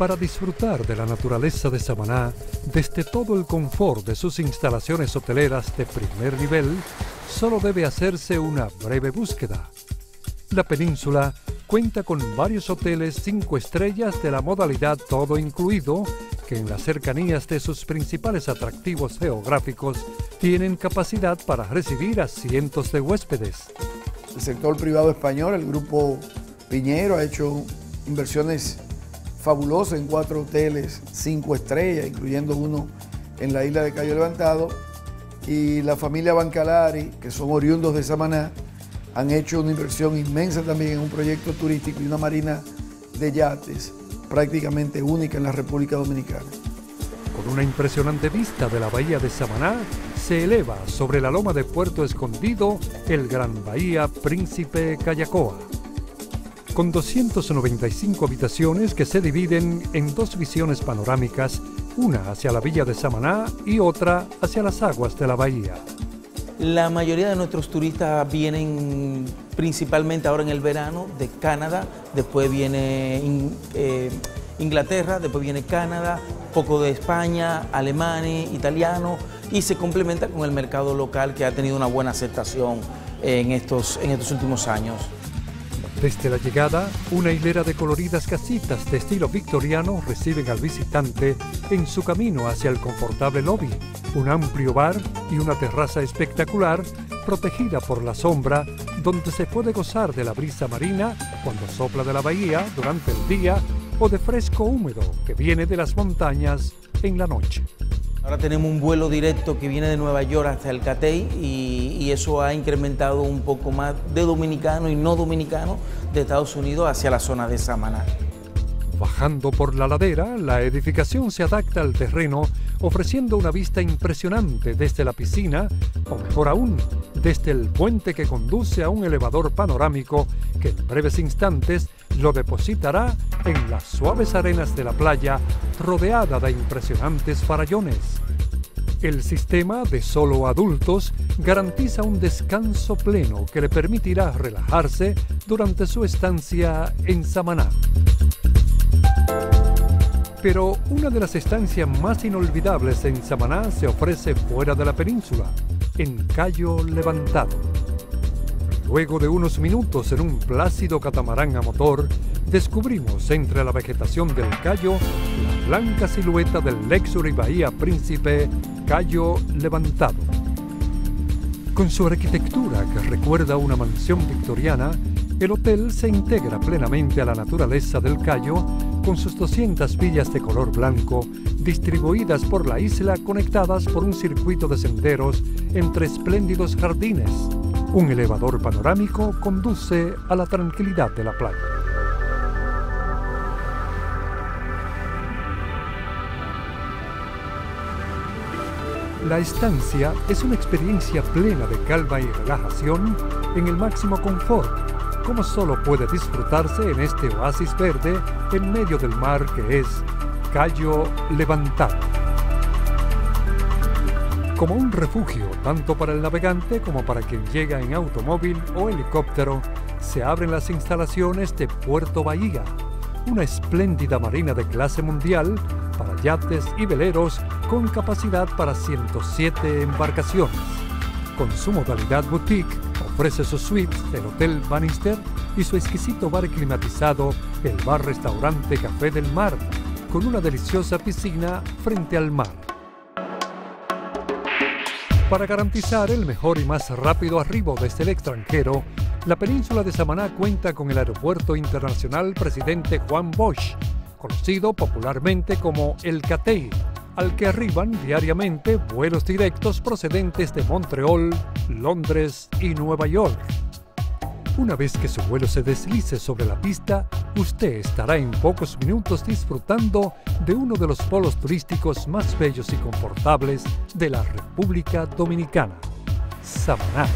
Para disfrutar de la naturaleza de Samaná, desde todo el confort de sus instalaciones hoteleras de primer nivel, solo debe hacerse una breve búsqueda. La península cuenta con varios hoteles cinco estrellas de la modalidad todo incluido, que en las cercanías de sus principales atractivos geográficos tienen capacidad para recibir a cientos de huéspedes. El sector privado español, el grupo Piñero, ha hecho inversiones fabuloso en cuatro hoteles, cinco estrellas, incluyendo uno en la isla de Cayo Levantado. Y la familia Bancalari, que son oriundos de Samaná, han hecho una inversión inmensa también en un proyecto turístico y una marina de yates prácticamente única en la República Dominicana. Con una impresionante vista de la bahía de Samaná, se eleva sobre la loma de Puerto Escondido el Gran Bahía Príncipe Cayacoa con 295 habitaciones que se dividen en dos visiones panorámicas, una hacia la villa de Samaná y otra hacia las aguas de la bahía. La mayoría de nuestros turistas vienen principalmente ahora en el verano de Canadá, después viene eh, Inglaterra, después viene Canadá, poco de España, alemanes, italiano y se complementa con el mercado local que ha tenido una buena aceptación en estos, en estos últimos años. Desde la llegada, una hilera de coloridas casitas de estilo victoriano reciben al visitante en su camino hacia el confortable lobby, un amplio bar y una terraza espectacular protegida por la sombra donde se puede gozar de la brisa marina cuando sopla de la bahía durante el día o de fresco húmedo que viene de las montañas en la noche. Ahora tenemos un vuelo directo que viene de Nueva York hasta el Catey y, eso ha incrementado un poco más de dominicanos y no dominicanos de Estados Unidos hacia la zona de Samaná. Bajando por la ladera, la edificación se adapta al terreno, ofreciendo una vista impresionante desde la piscina, o mejor aún, desde el puente que conduce a un elevador panorámico que en breves instantes lo depositará en las suaves arenas de la playa, rodeada de impresionantes farallones. El sistema de solo adultos garantiza un descanso pleno que le permitirá relajarse durante su estancia en Samaná. Pero una de las estancias más inolvidables en Samaná se ofrece fuera de la península, en Cayo Levantado. Luego de unos minutos en un plácido catamarán a motor, descubrimos entre la vegetación del Cayo la blanca silueta del Luxury Bahía Príncipe Cayo Levantado. Con su arquitectura que recuerda una mansión victoriana, el hotel se integra plenamente a la naturaleza del Cayo con sus 200 villas de color blanco distribuidas por la isla conectadas por un circuito de senderos entre espléndidos jardines. Un elevador panorámico conduce a la tranquilidad de la playa. La estancia es una experiencia plena de calma y relajación en el máximo confort como solo puede disfrutarse en este oasis verde en medio del mar que es Cayo Levantado. Como un refugio tanto para el navegante como para quien llega en automóvil o helicóptero, se abren las instalaciones de Puerto Bahía, una espléndida marina de clase mundial para yates y veleros con capacidad para 107 embarcaciones. Con su modalidad boutique, Ofrece sus suites el Hotel Bannister y su exquisito bar climatizado, el bar-restaurante Café del Mar, con una deliciosa piscina frente al mar. Para garantizar el mejor y más rápido arribo desde el extranjero, la península de Samaná cuenta con el Aeropuerto Internacional Presidente Juan Bosch, conocido popularmente como el CATEI, al que arriban diariamente vuelos directos procedentes de Montreal, Londres y Nueva York. Una vez que su vuelo se deslice sobre la pista, usted estará en pocos minutos disfrutando de uno de los polos turísticos más bellos y confortables de la República Dominicana, Samaná.